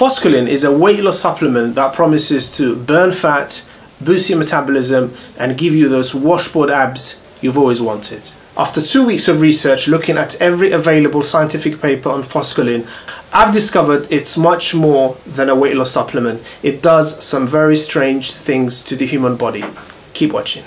Forskolin is a weight loss supplement that promises to burn fat, boost your metabolism, and give you those washboard abs you've always wanted. After two weeks of research looking at every available scientific paper on Forskolin, I've discovered it's much more than a weight loss supplement. It does some very strange things to the human body. Keep watching.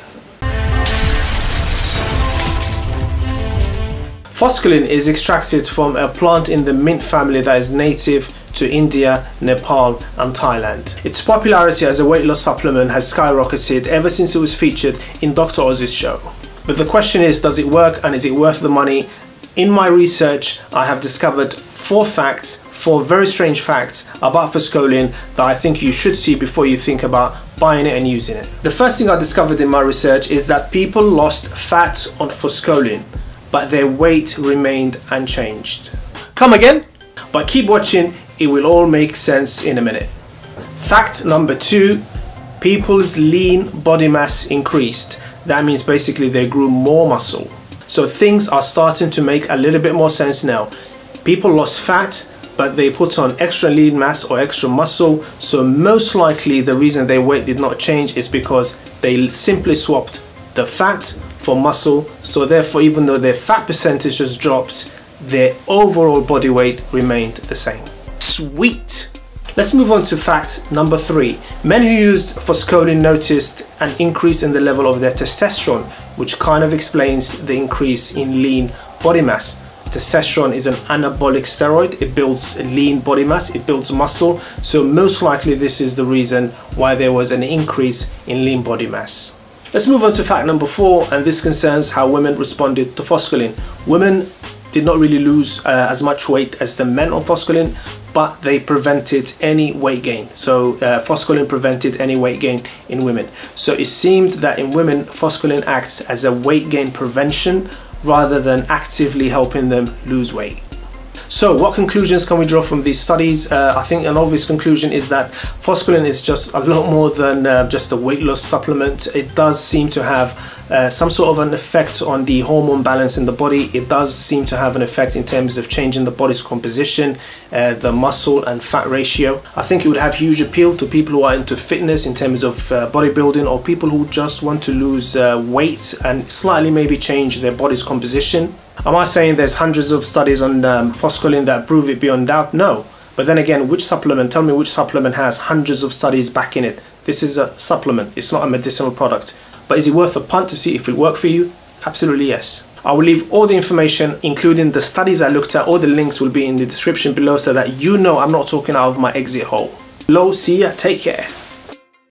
Forskolin is extracted from a plant in the mint family that is native to India, Nepal and Thailand. Its popularity as a weight loss supplement has skyrocketed ever since it was featured in Dr. Oz's show. But the question is, does it work and is it worth the money? In my research, I have discovered four facts, four very strange facts about Forskolin that I think you should see before you think about buying it and using it. The first thing I discovered in my research is that people lost fat on Forskolin, but their weight remained unchanged. Come again? But keep watching it will all make sense in a minute. Fact number two, people's lean body mass increased. That means basically they grew more muscle. So things are starting to make a little bit more sense now. People lost fat, but they put on extra lean mass or extra muscle. So most likely the reason their weight did not change is because they simply swapped the fat for muscle. So therefore, even though their fat percentage just dropped, their overall body weight remained the same. Sweet. Let's move on to fact number three. Men who used Forskolin noticed an increase in the level of their testosterone, which kind of explains the increase in lean body mass. Testosterone is an anabolic steroid. It builds lean body mass, it builds muscle. So most likely this is the reason why there was an increase in lean body mass. Let's move on to fact number four, and this concerns how women responded to Forskolin. Women did not really lose uh, as much weight as the men on Forskolin, but they prevented any weight gain. So uh, Forskolin prevented any weight gain in women. So it seemed that in women, Forskolin acts as a weight gain prevention rather than actively helping them lose weight. So what conclusions can we draw from these studies? Uh, I think an obvious conclusion is that Forskolin is just a lot more than uh, just a weight loss supplement. It does seem to have uh, some sort of an effect on the hormone balance in the body. It does seem to have an effect in terms of changing the body's composition, uh, the muscle and fat ratio. I think it would have huge appeal to people who are into fitness in terms of uh, bodybuilding or people who just want to lose uh, weight and slightly maybe change their body's composition. Am I saying there's hundreds of studies on um, that prove it beyond doubt? No. But then again, which supplement, tell me which supplement has hundreds of studies backing it. This is a supplement, it's not a medicinal product. But is it worth a punt to see if it work for you? Absolutely yes. I will leave all the information, including the studies I looked at, all the links will be in the description below so that you know I'm not talking out of my exit hole. Low, see ya, take care.